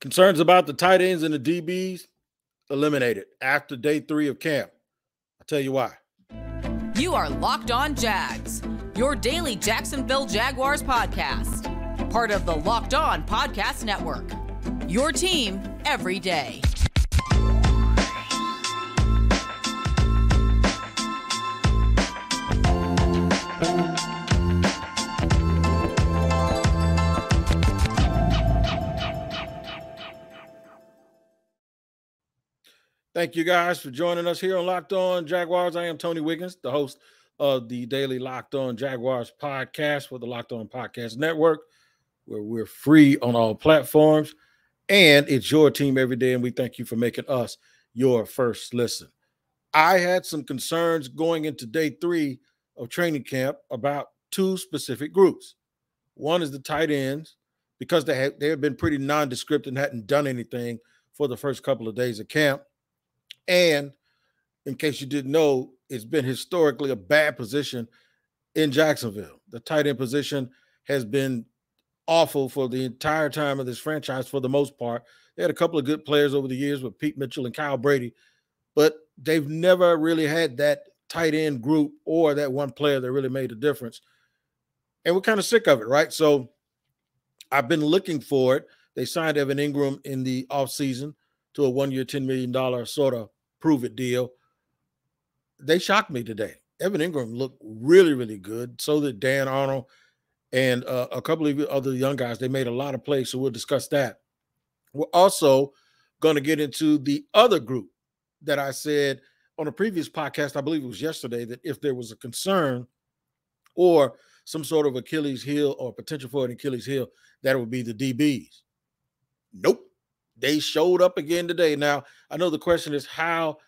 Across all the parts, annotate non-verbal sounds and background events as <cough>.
Concerns about the tight ends and the DBs eliminated after day three of camp. I'll tell you why. You are Locked On Jags, your daily Jacksonville Jaguars podcast, part of the Locked On Podcast Network. Your team every day. Thank you guys for joining us here on Locked On Jaguars. I am Tony Wiggins, the host of the daily Locked On Jaguars podcast for the Locked On Podcast Network, where we're free on all platforms. And it's your team every day. And we thank you for making us your first listen. I had some concerns going into day three of training camp about two specific groups. One is the tight ends, because they have they have been pretty nondescript and hadn't done anything for the first couple of days of camp. And in case you didn't know, it's been historically a bad position in Jacksonville. The tight end position has been awful for the entire time of this franchise for the most part. They had a couple of good players over the years with Pete Mitchell and Kyle Brady, but they've never really had that tight end group or that one player that really made a difference. And we're kind of sick of it, right? So I've been looking for it. They signed Evan Engram in the offseason to a one year, $10 million sort of prove it deal. They shocked me today. Evan Engram looked really, really good. So did Dan Arnold and uh, a couple of other young guys. They made a lot of plays. So we'll discuss that. We're also going to get into the other group that I said on a previous podcast, I believe it was yesterday, that if there was a concern or some sort of Achilles heel or potential for an Achilles heel, that would be the DBs. Nope. They showed up again today. Now, I know the question is how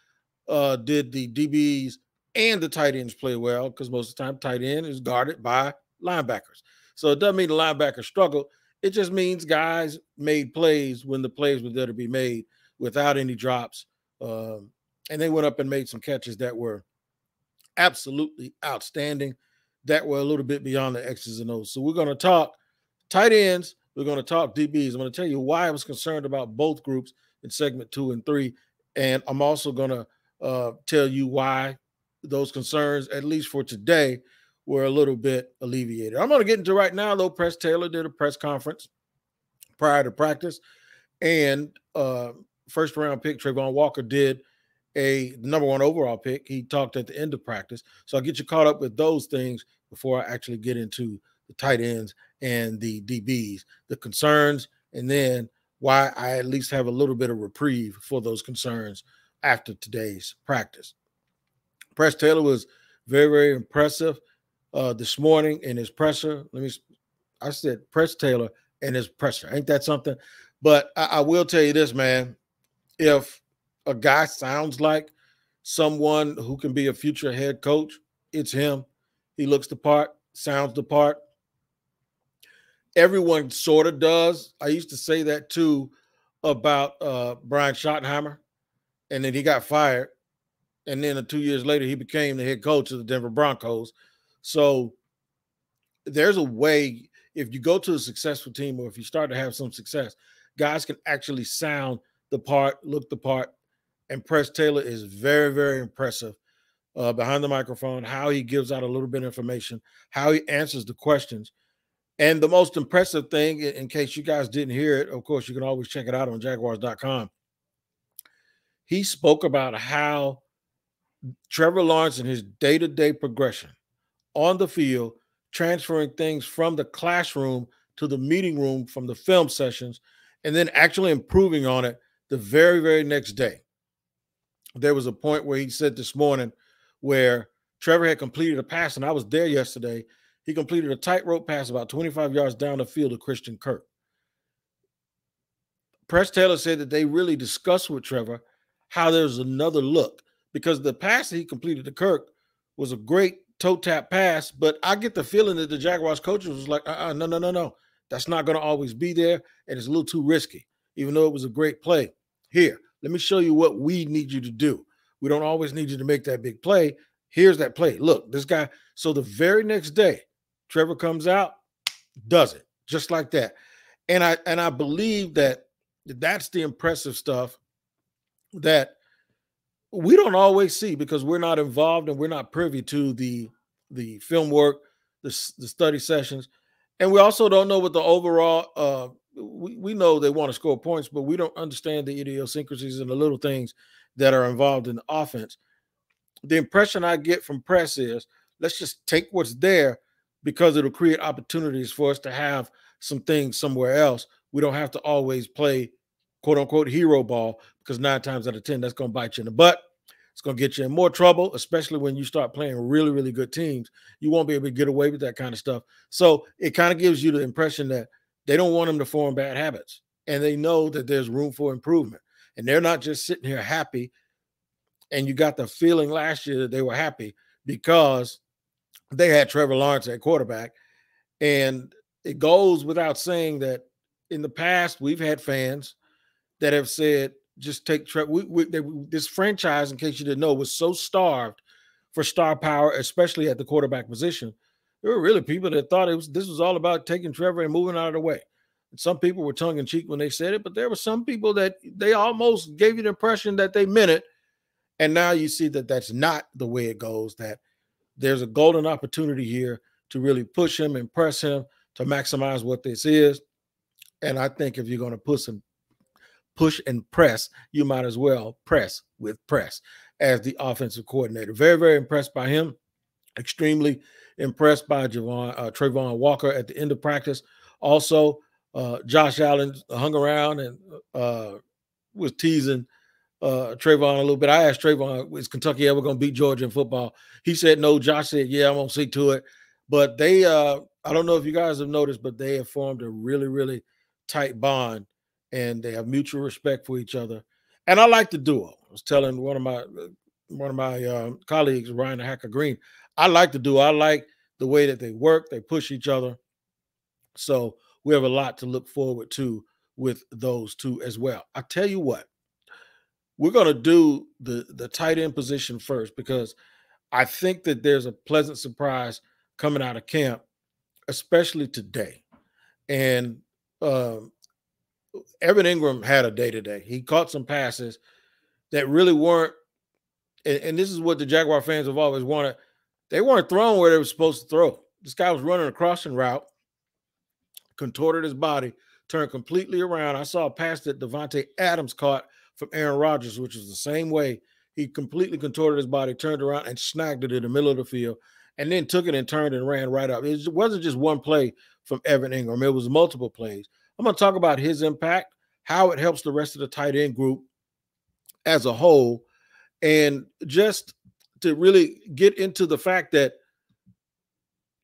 uh, did the DBs and the tight ends play well? Because most of the time, tight end is guarded by linebackers. So it doesn't mean the linebackers struggle. It just means guys made plays when the plays were there to be made without any drops. Um, and they went up and made some catches that were absolutely outstanding, that were a little bit beyond the X's and O's. So we're going to talk tight ends we're going to talk DBs. I'm going to tell you why I was concerned about both groups in segment two and three. And I'm also going to uh, tell you why those concerns, at least for today, were a little bit alleviated. I'm going to get into right now, though. Press Taylor did a press conference prior to practice, and uh, first round pick Travon Walker did a number one overall pick. He talked at the end of practice. So I'll get you caught up with those things before I actually get into the tight ends and the DBs, the concerns, and then why I at least have a little bit of reprieve for those concerns after today's practice. Press Taylor was very, very impressive uh, this morning in his presser. Let me, I said Press Taylor and his presser. Ain't that something? But I, I will tell you this, man. If a guy sounds like someone who can be a future head coach, it's him. He looks the part, sounds the part, everyone sort of does. I used to say that too about uh, Brian Schottenheimer, and then he got fired, and then uh, two years later he became the head coach of the Denver Broncos. So there's a way if you go to a successful team or if you start to have some success, guys can actually sound the part, look the part. And Press Taylor is very, very impressive uh, behind the microphone, how he gives out a little bit of information, how he answers the questions. And the most impressive thing, in case you guys didn't hear it, of course, you can always check it out on jaguars.com. He spoke about how Trevor Lawrence and his day to day progression on the field, transferring things from the classroom to the meeting room from the film sessions, and then actually improving on it the very, very next day. There was a point where he said this morning where Trevor had completed a pass, and I was there yesterday he completed a tightrope pass about 25 yards down the field to Christian Kirk. Press Taylor said that they really discussed with Trevor how there's another look because the pass that he completed to Kirk was a great toe tap pass, but I get the feeling that the Jaguars coaches was like, uh-uh, no, no, no, no. That's not going to always be there, and it's a little too risky, even though it was a great play. Here, let me show you what we need you to do. We don't always need you to make that big play. Here's that play. Look, this guy. So the very next day, Trevor comes out, does it just like that. And I and I believe that that's the impressive stuff that we don't always see because we're not involved and we're not privy to the the film work, the, the study sessions, and we also don't know what the overall. Uh, we, we know they want to score points, but we don't understand the idiosyncrasies and the little things that are involved in the offense. The impression I get from press is let's just take what's there because it'll create opportunities for us to have some things somewhere else. We don't have to always play quote unquote hero ball because nine times out of 10, that's going to bite you in the butt. It's going to get you in more trouble, especially when you start playing really, really good teams. You won't be able to get away with that kind of stuff. So it kind of gives you the impression that they don't want them to form bad habits and they know that there's room for improvement. And they're not just sitting here happy. And you got the feeling last year that they were happy because they had Trevor Lawrence at quarterback. And it goes without saying that in the past, we've had fans that have said, just take Trevor. We, we, they, this franchise, in case you didn't know, was so starved for star power, especially at the quarterback position. There were really people that thought it was this was all about taking Trevor and moving out of the way. And some people were tongue in cheek when they said it, but there were some people that they almost gave you the impression that they meant it. And now you see that that's not the way it goes. That there's a golden opportunity here to really push him and press him to maximize what this is. And I think if you're going to put some push and press, you might as well press with press as the offensive coordinator. Very, very impressed by him. Extremely impressed by Javon, uh, Travon Walker at the end of practice. Also, uh, Josh Allen hung around and uh, was teasing uh, Travon a little bit. I asked Travon, is Kentucky ever going to beat Georgia in football? He said no. Josh said, yeah, I'm going to see to it. But they, uh, I don't know if you guys have noticed, but they have formed a really, really tight bond and they have mutual respect for each other. And I like the duo. I was telling one of my uh, one of my uh, colleagues, Ryan Hacker Green, I like the duo. I like the way that they work. They push each other. So we have a lot to look forward to with those two as well. I tell you what, we're going to do the the tight end position first because I think that there's a pleasant surprise coming out of camp, especially today. And um, Evan Engram had a day today. He caught some passes that really weren't, and, and, this is what the Jaguar fans have always wanted. They weren't thrown where they were supposed to throw. This guy was running a crossing route, contorted his body, turned completely around. I saw a pass that Davante Adams caught from Aaron Rodgers, which was the same way. He completely contorted his body, turned around, and snagged it in the middle of the field, and then took it and turned and ran right up. It wasn't just one play from Evan Engram, it was multiple plays. I'm going to talk about his impact, how it helps the rest of the tight end group as a whole, and just to really get into the fact that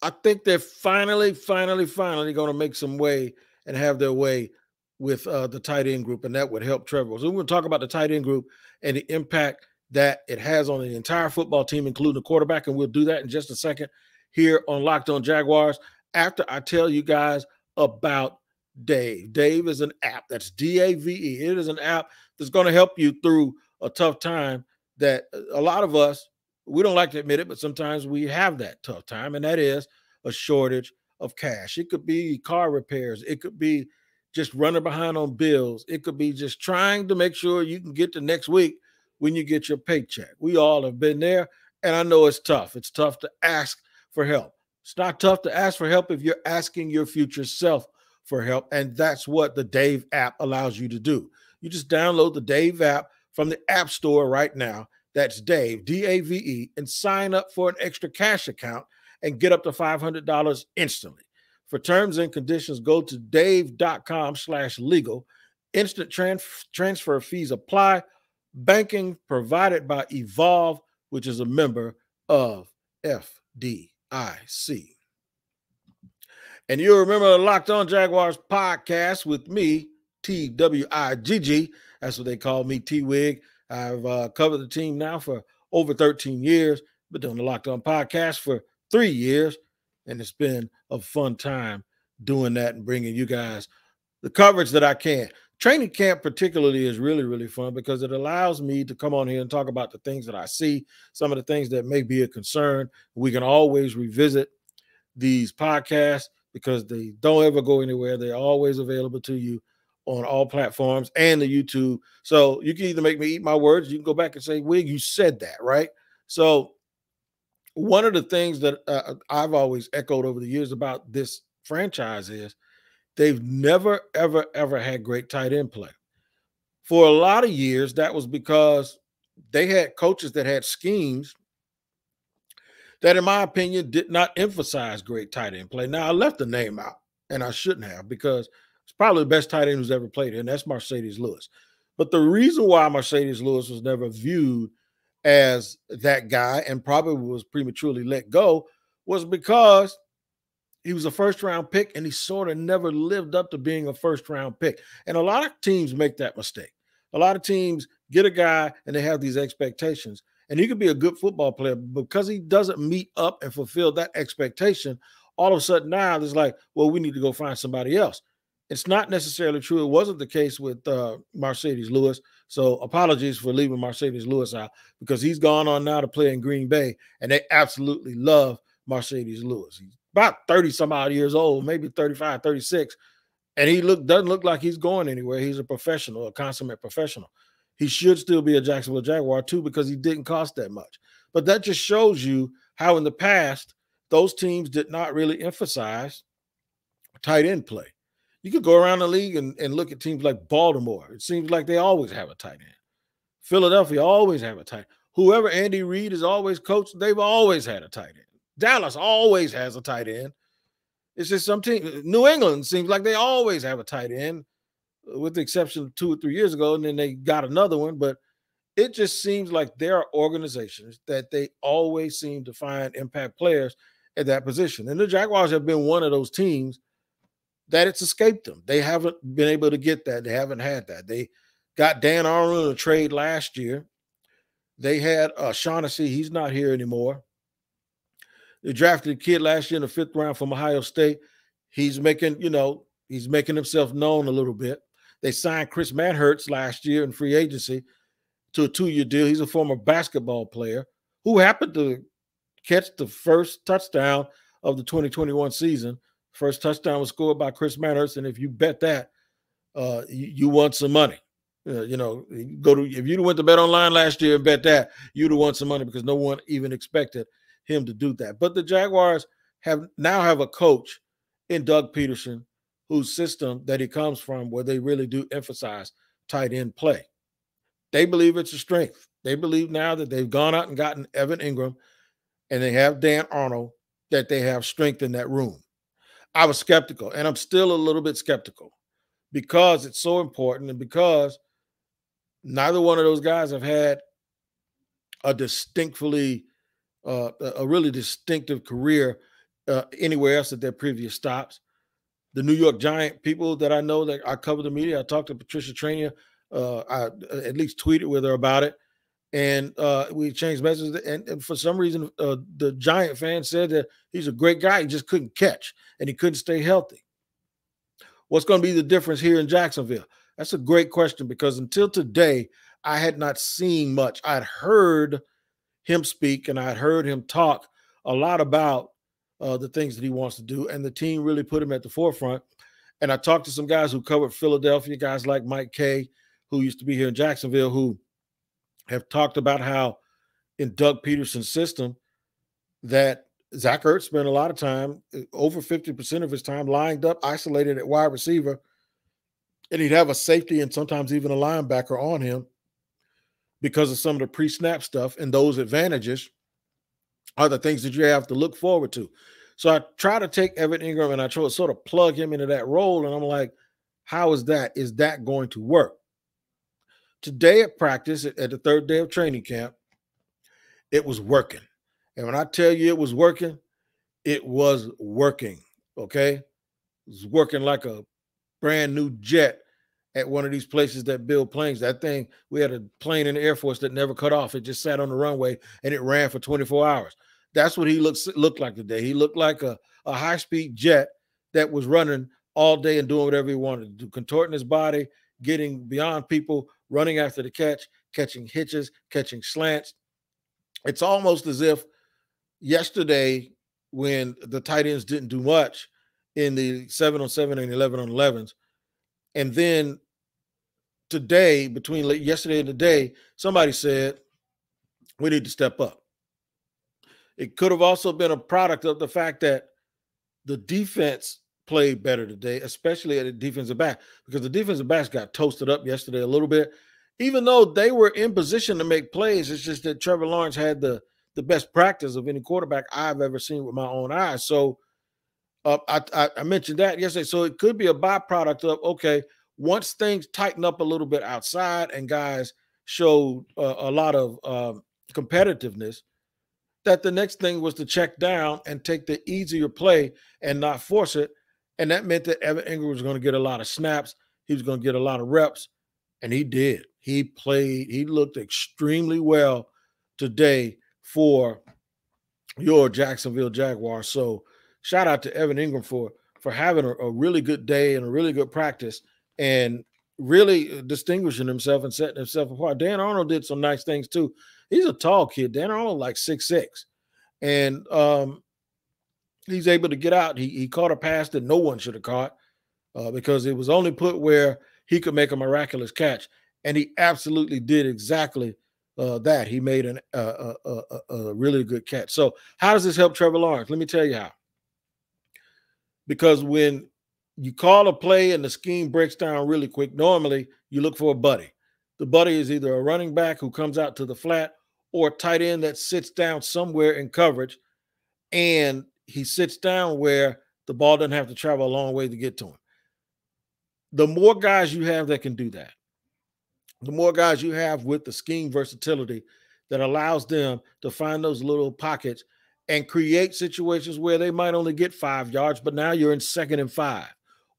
I think they're finally, finally, finally going to make some way and have their way with uh, the tight end group, and that would help Trevor. So we're going to talk about the tight end group and the impact that it has on the entire football team, including the quarterback, and we'll do that in just a second here on Locked On Jaguars. After I tell you guys about Dave. Dave is an app. That's D A V E. It is an app that's going to help you through a tough time that a lot of us, we don't like to admit it, but sometimes we have that tough time, and that is a shortage of cash. It could be car repairs, it could be just running behind on bills, it could be just trying to make sure you can get to next week when you get your paycheck. We all have been there, and I know it's tough. It's tough to ask for help. It's not tough to ask for help if you're asking your future self for help. And that's what the Dave app allows you to do. You just download the Dave app from the App Store right now. That's Dave, D A V E, and sign up for an extra cash account and get up to $500 instantly. For terms and conditions, go to dave.com slash legal. Instant trans- transfer fees apply. Banking provided by Evolve, which is a member of FDIC. And you'll remember the Locked On Jaguars podcast with me, T W I G G. That's what they call me, T Wig. I've uh, covered the team now for over 13 years, been doing the Locked On podcast for three years. And it's been a fun time doing that and bringing you guys the coverage that I can. Training camp, particularly, is really, really fun because it allows me to come on here and talk about the things that I see, some of the things that may be a concern. We can always revisit these podcasts because they don't ever go anywhere. They're always available to you on all platforms and the YouTube. So you can either make me eat my words, you can go back and say, Wig, you said that, right? So one of the things that uh, I've always echoed over the years about this franchise is they've never, ever, ever had great tight end play. For a lot of years, that was because they had coaches that had schemes that, in my opinion, did not emphasize great tight end play. Now, I left the name out, and I shouldn't have because it's probably the best tight end who's ever played, and that's Marcedes Lewis. But the reason why Marcedes Lewis was never viewed as that guy and probably was prematurely let go was because he was a first round pick and he sort of never lived up to being a first round pick. And a lot of teams make that mistake. A lot of teams get a guy and they have these expectations. And he could be a good football player because he doesn't meet up and fulfill that expectation. All of a sudden now it's like, well, we need to go find somebody else. It's not necessarily true. It wasn't the case with uh, Marcedes Lewis. So apologies for leaving Marcedes Lewis out because he's gone on now to play in Green Bay, and they absolutely love Marcedes Lewis. He's about 30 some odd years old, maybe 35, 36. And he look doesn't look like he's going anywhere. He's a professional, a consummate professional. He should still be a Jacksonville Jaguar too, because he didn't cost that much. But that just shows you how in the past those teams did not really emphasize tight end play. You could go around the league and, and look at teams like Baltimore. It seems like they always have a tight end. Philadelphia always have a tight. Whoever Andy Reid has always coached, they've always had a tight end. Dallas always has a tight end. It's just some team. New England seems like they always have a tight end, with the exception of two or three years ago, and then they got another one. But it just seems like there are organizations that they always seem to find impact players at that position. And the Jaguars have been one of those teams that it's escaped them. They haven't been able to get that. They haven't had that. They got Dan Arnold in a trade last year. They had uh, Shaughnessy. He's not here anymore. They drafted a kid last year in the fifth round from Ohio State. He's making, you know, he's making himself known a little bit. They signed Chris Manhertz last year in free agency to a two-year deal. He's a former basketball player who happened to catch the first touchdown of the 2021 season First touchdown was scored by Chris Manhertz, and if you bet that, uh, you, you won some money. Uh, you know, go to if you went to bet online last year and bet that, you'd have won some money because no one even expected him to do that. But the Jaguars have now have a coach in Doug Pederson, whose system that he comes from, where they really do emphasize tight end play. They believe it's a strength. They believe now that they've gone out and gotten Evan Ingram and they have Dan Arnold, that they have strength in that room. I was skeptical, and I'm still a little bit skeptical because it's so important and because neither one of those guys have had a distinctly uh, a really distinctive career uh, anywhere else at their previous stops. The New York Giant people that I know that I cover the media, I talked to Patricia Traina. Uh, I at least tweeted with her about it and uh, we changed messages. And, and, for some reason, uh, the Giant fan said that he's a great guy. He just couldn't catch and he couldn't stay healthy. What's going to be the difference here in Jacksonville? That's a great question because until today, I had not seen much. I'd heard him speak and I'd heard him talk a lot about uh, the things that he wants to do, and the team really put him at the forefront. And I talked to some guys who covered Philadelphia, guys like Mike Kaye, who used to be here in Jacksonville, who have talked about how in Doug Pederson's system that Zach Ertz spent a lot of time, uh, over 50% of his time lined up, isolated at wide receiver. And he'd have a safety and sometimes even a linebacker on him because of some of the pre-snap stuff. And those advantages are the things that you have to look forward to. So I try to take Evan Engram and I try to sort of plug him into that role. And I'm like, how is that? Is that going to work? Today at practice at, the third day of training camp, it was working. And when I tell you it was working, it was working. Okay. It was working like a brand new jet at one of these places that build planes. That thing, we had a plane in the Air Force that never cut off. It just sat on the runway and it ran for 24 hours. That's what he looks looked like today. He looked like a, a high-speed jet that was running all day and doing whatever he wanted to do, contorting his body, getting beyond people, running after the catch, catching hitches, catching slants. It's almost as if yesterday, when the tight ends didn't do much in the seven on seven and 11 on 11s, And then today, between yesterday and today, somebody said we need to step up. It could have also been a product of the fact that the defense played better today, especially at the defensive back, because the defensive backs got toasted up yesterday a little bit. Even though they were in position to make plays, it's just that Trevor Lawrence had the the best practice of any quarterback I've ever seen with my own eyes. So uh, I, I, I mentioned that yesterday. So it could be a byproduct of okay, once things tighten up a little bit outside and guys showed uh, a lot of um, competitiveness, that the next thing was to check down and take the easier play and not force it. And that meant that Evan Engram was going to get a lot of snaps. He was going to get a lot of reps. And he did. He played, he looked extremely well today for your Jacksonville Jaguars. So shout out to Evan Engram for for having a, a really good day and a really good practice and really distinguishing himself and setting himself apart. Dan Arnold did some nice things too. He's a tall kid. Dan Arnold like six six, and um, he's able to get out. He he caught a pass that no one should have caught uh, because it was only put where he could make a miraculous catch, and he absolutely did exactly uh, that. He made an, uh, a, a, a really good catch. So how does this help Trevor Lawrence? Let me tell you how. Because when you call a play and the scheme breaks down really quick, normally you look for a buddy. The buddy is either a running back who comes out to the flat or a tight end that sits down somewhere in coverage and he sits down where the ball doesn't have to travel a long way to get to him. The more guys you have that can do that, the more guys you have with the scheme versatility that allows them to find those little pockets and create situations where they might only get five yards, but now you're in second and five,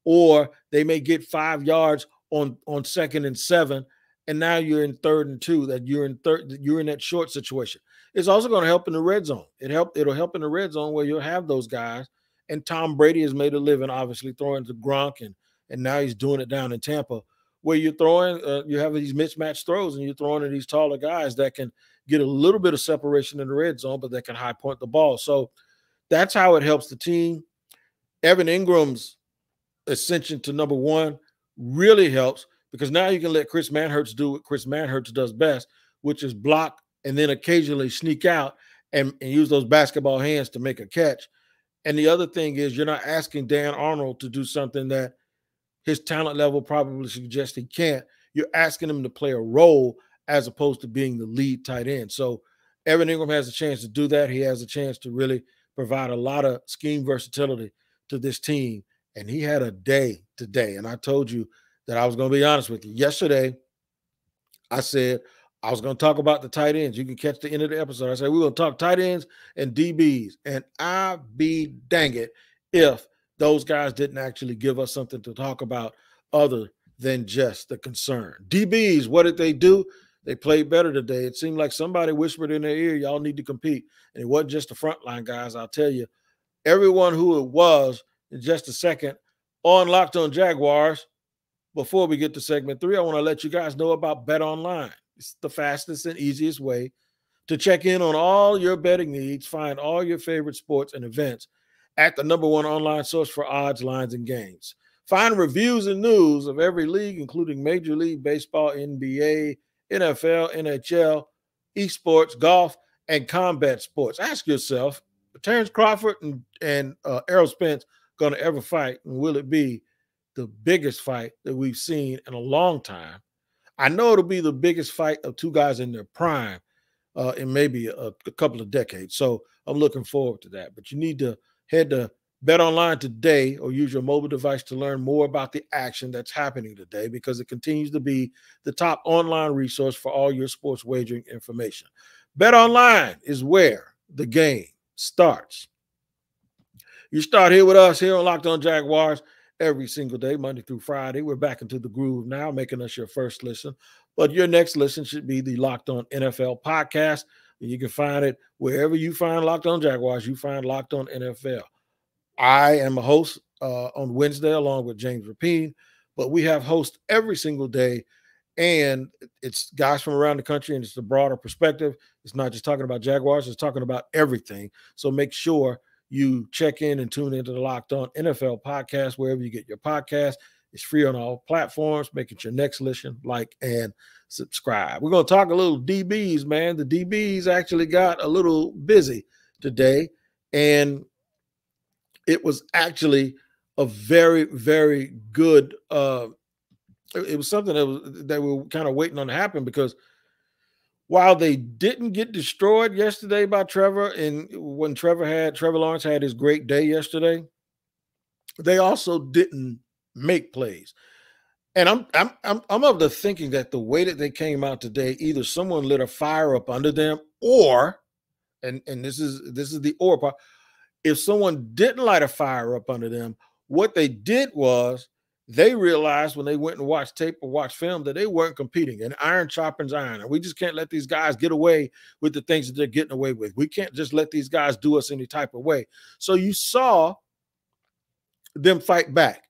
or they may get five yards on on second and seven, and now you're in third and two. That you're in third, you're in that short situation. It's also going to help in the red zone. It help. It'll help in the red zone where you'll have those guys. And Tom Brady has made a living, obviously throwing to Gronk, and and now he's doing it down in Tampa, where you're throwing. Uh, you have these mismatched throws, and you're throwing to these taller guys that can get a little bit of separation in the red zone, but they can high point the ball. So that's how it helps the team. Evan Engram's ascension to number one really helps because now you can let Chris Manhertz do what Chris Manhertz does best, which is block and then occasionally sneak out and, and use those basketball hands to make a catch. And the other thing is, you're not asking Dan Arnold to do something that his talent level probably suggests he can't. You're asking him to play a role as opposed to being the lead tight end. So Evan Engram has a chance to do that. He has a chance to really provide a lot of scheme versatility to this team. And he had a day today. And I told you that I was going to be honest with you. Yesterday, I said I was going to talk about the tight ends. You can catch the end of the episode. I said we're going to talk tight ends and DBs. And I be dang it if those guys didn't actually give us something to talk about other than just the concern. DBs, what did they do? They played better today. It seemed like somebody whispered in their ear, y'all need to compete. And it wasn't just the frontline guys. I'll tell you, everyone who it was in just a second on Locked on Jaguars. Before we get to segment three, I want to let you guys know about Bet Online. It's the fastest and easiest way to check in on all your betting needs, find all your favorite sports and events at the number one online source for odds, lines, and games. Find reviews and news of every league, including Major League Baseball, NBA, NFL, NHL, esports, golf, and combat sports. Ask yourself, Terence Crawford and, and uh, Errol Spence going to ever fight? And will it be the biggest fight that we've seen in a long time? I know it'll be the biggest fight of two guys in their prime uh, in maybe a, a couple of decades. So I'm looking forward to that. But you need to head to Bet online today or use your mobile device to learn more about the action that's happening today because it continues to be the top online resource for all your sports wagering information. Bet online is where the game starts. You start here with us here on Locked On Jaguars every single day, Monday through Friday. We're back into the groove now, making us your first listen. But your next listen should be the Locked On NFL podcast. You can find it wherever you find Locked On Jaguars, you find Locked On NFL. I am a host uh, on Wednesday along with James Rapien, but we have hosts every single day. And it's guys from around the country, and it's a broader perspective. It's not just talking about Jaguars, it's talking about everything. So make sure you check in and tune into the Locked On NFL podcast, wherever you get your podcast. It's free on all platforms. Make it your next listen, like, and subscribe. We're going to talk a little DBs, man. The DBs actually got a little busy today, and it was actually a very, very good. Uh, it was something that was that we were kind of waiting on to happen because while they didn't get destroyed yesterday by Trevor, and when Trevor had Trevor Lawrence had his great day yesterday, they also didn't make plays. And I'm I'm I'm I'm of the thinking that the way that they came out today, either someone lit a fire up under them, or and and this is this is the or part. If someone didn't light a fire up under them, what they did was they realized when they went and watched tape or watched film that they weren't competing and iron sharpens iron. And we just can't let these guys get away with the things that they're getting away with. We can't just let these guys do us any type of way. So you saw them fight back.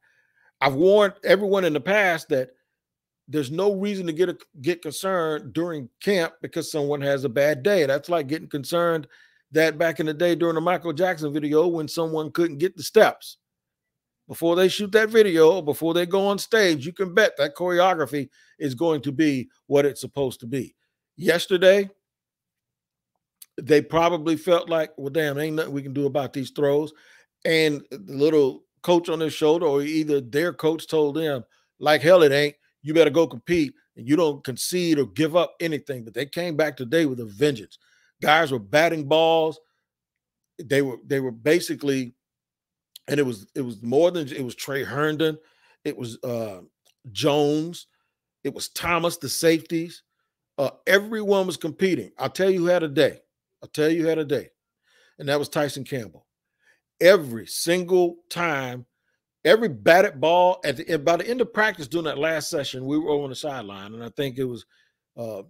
I've warned everyone in the past that there's no reason to get a, get concerned during camp because someone has a bad day. That's like getting concerned that back in the day during the Michael Jackson video when someone couldn't get the steps. Before they shoot that video, before they go on stage, you can bet that choreography is going to be what it's supposed to be. Yesterday, they probably felt like, well, damn, ain't nothing we can do about these throws. And the little coach on their shoulder, or either their coach told them, like hell it ain't, you better go compete and you don't concede or give up anything. But they came back today with a vengeance. Guys were batting balls. They were they were basically, and it was it was more than it was Tre Herndon, it was uh Jones, it was Thomas, the safeties. Uh, everyone was competing. I'll tell you who had a day. I'll tell you who had a day. And that was Tyson Campbell every single time, every batted ball at the by the end of practice during that last session, we were on the sideline, and I think it was uh,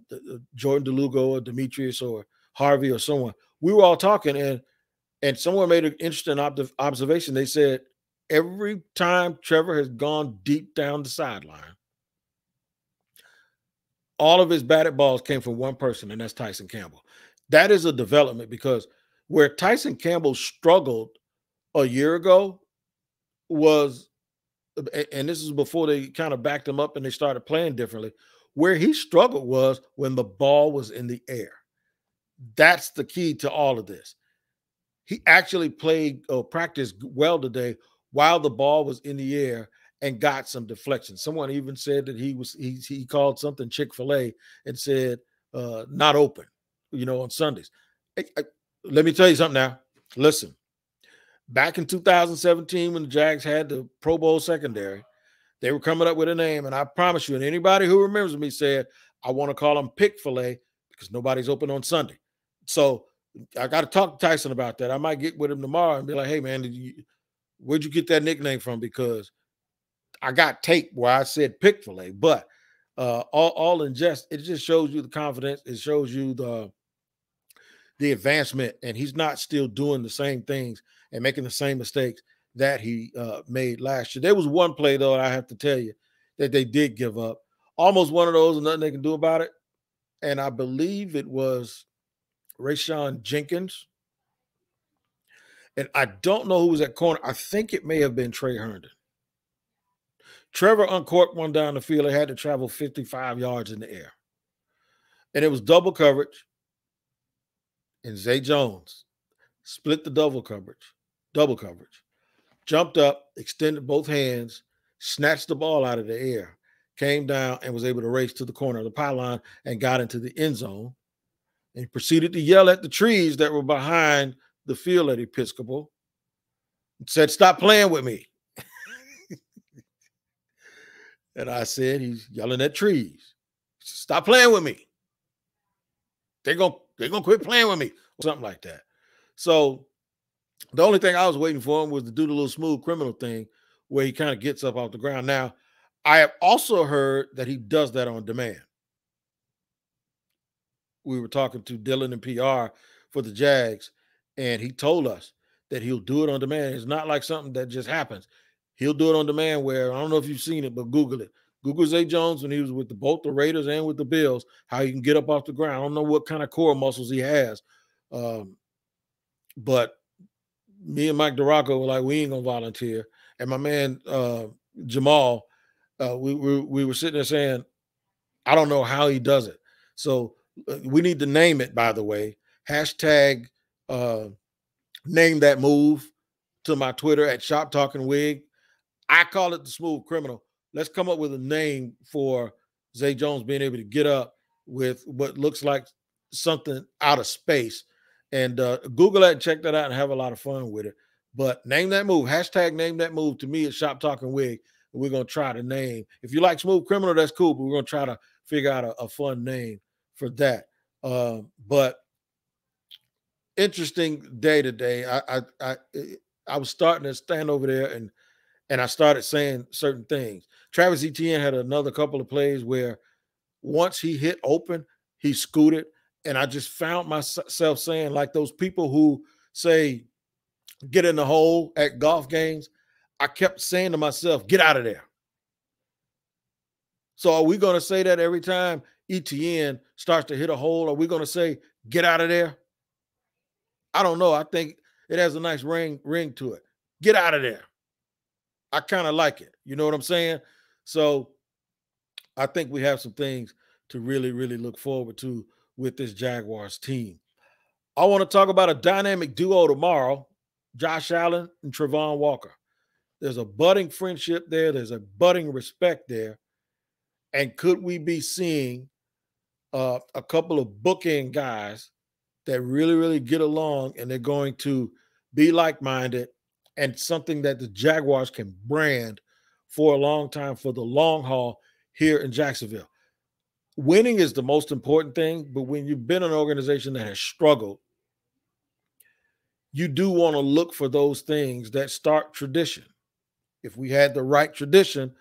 Jordan DeLugo or Demetrius or Harvey or someone. We were all talking, and and someone made an interesting ob- observation. They said every time Trevor has gone deep down the sideline, all of his batted balls came from one person, and that's Tyson Campbell. That is a development because where Tyson Campbell struggled a year ago was, and this is before they kind of backed him up and they started playing differently. Where he struggled was when the ball was in the air. That's the key to all of this. He actually played or practiced well today while the ball was in the air and got some deflection. Someone even said that he was he, he called something Chick Fil A and said uh, not open, you know, on Sundays. I, I, let me tell you something now. Listen, back in 2017 when the Jags had the Pro Bowl secondary, they were coming up with a name, and I promise you, and anybody who remembers me said, I want to call them Pick Fil A because nobody's open on Sunday. So I got to talk to Tyson about that. I might get with him tomorrow and be like, "Hey, man, you, where'd you get that nickname from?" Because I got tape where I said Pick Filet, but uh, all, all in jest, it just shows you the confidence. It shows you the the advancement, and he's not still doing the same things and making the same mistakes that he uh, made last year. There was one play though, I have to tell you, that they did give up. Almost one of those, and nothing they can do about it. And I believe it was Rayshawn Jenkins. And I don't know who was at corner. I think it may have been Tre Herndon. Trevor uncorked one down the field. He had to travel 55 yards in the air. And it was double coverage. And Zay Jones split the double coverage double coverage, jumped up, extended both hands, snatched the ball out of the air, came down, and was able to race to the corner of the pylon and got into the end zone. And he proceeded to yell at the trees that were behind the field at Episcopal and said, Stop playing with me. <laughs> and I said, He's yelling at trees. Stop playing with me. They're gonna they're gonna quit playing with me, or something like that. So the only thing I was waiting for him was to do the little smooth criminal thing where he kind of gets up off the ground. Now, I have also heard that he does that on demand. We were talking to Dylan and PR for the Jags, and he told us that he'll do it on demand. It's not like something that just happens. He'll do it on demand where I don't know if you've seen it, but Google it. Google Zay Jones when he was with the, both the Raiders and with the Bills, how he can get up off the ground. I don't know what kind of core muscles he has. Um, but me and Mike DiRocco were like, we ain't gonna volunteer. And my man uh, Jamal Uh, we, we we were sitting there saying, I don't know how he does it. So we need to name it. By the way, hashtag uh, name that move to my Twitter at Shop Talking Wig. I call it the smooth criminal. Let's come up with a name for Zay Jones being able to get up with what looks like something out of space. And uh, Google that and check that out and have a lot of fun with it. But name that move, hashtag name that move to me at Shop Talking Wig. We're going to try to name. If you like Smooth Criminal, that's cool, but we're going to try to figure out a, a fun name for that. Um, but interesting day today. I, I I I was starting to stand over there and and I started saying certain things. Travis Etienne had another couple of plays where once he hit open, he scooted, and I just found myself saying like those people who say get in the hole at golf games. I kept saying to myself, get out of there. So are we going to say that every time Etienne starts to hit a hole? Are we going to say, get out of there? I don't know. I think it has a nice ring ring to it. Get out of there. I kind of like it. You know what I'm saying? So I think we have some things to really, really look forward to with this Jaguars team. I want to talk about a dynamic duo tomorrow Josh Allen and Travon Walker. There's a budding friendship there, there's a budding respect there. And could we be seeing uh, a couple of bookend guys that really, really get along and they're going to be like minded and something that the Jaguars can brand for a long time for the long haul here in Jacksonville. Winning is the most important thing, but when you've been an organization that has struggled, you do want to look for those things that start tradition. If we had the right tradition,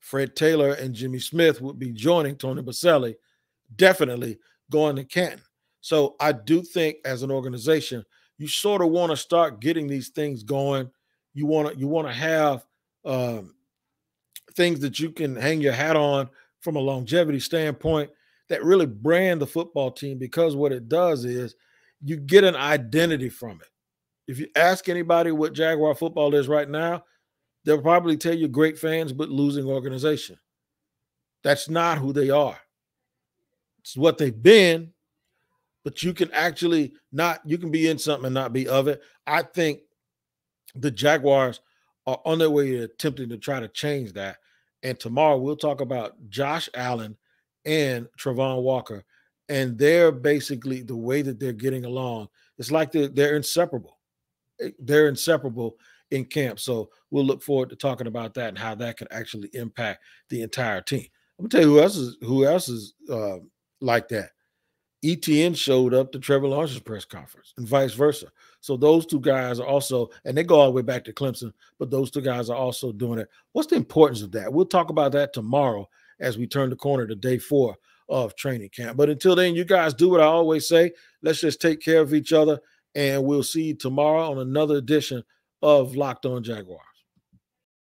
Fred Taylor and Jimmy Smith would be joining Tony Boselli, definitely going to Canton. So I do think as an organization, you sort of want to start getting these things going. You want to you want to have um, things that you can hang your hat on from a longevity standpoint that really brand the football team because what it does is you get an identity from it. If you ask anybody what Jaguar football is right now, they'll probably tell you great fans but losing organization. That's not who they are. It's what they've been, but you can actually not you can be in something and not be of it. I think the Jaguars are on their way to attempting to try to change that. And tomorrow we'll talk about Josh Allen and Travon Walker. And they're basically the way that they're getting along. It's like they're, they're inseparable. Eh, they're inseparable in camp. So we'll look forward to talking about that and how that can actually impact the entire team. I'm gonna tell you who else is who else is uh, like that. Etienne showed up to Trevor Lawrence's press conference and vice versa. So those two guys are also, and they go all the way back to Clemson, but those two guys are also doing it. What's the importance of that? We'll talk about that tomorrow as we turn the corner to day four of training camp. But until then, you guys do what I always say. Let's just take care of each other, and we'll see you tomorrow on another edition of Locked On Jaguar.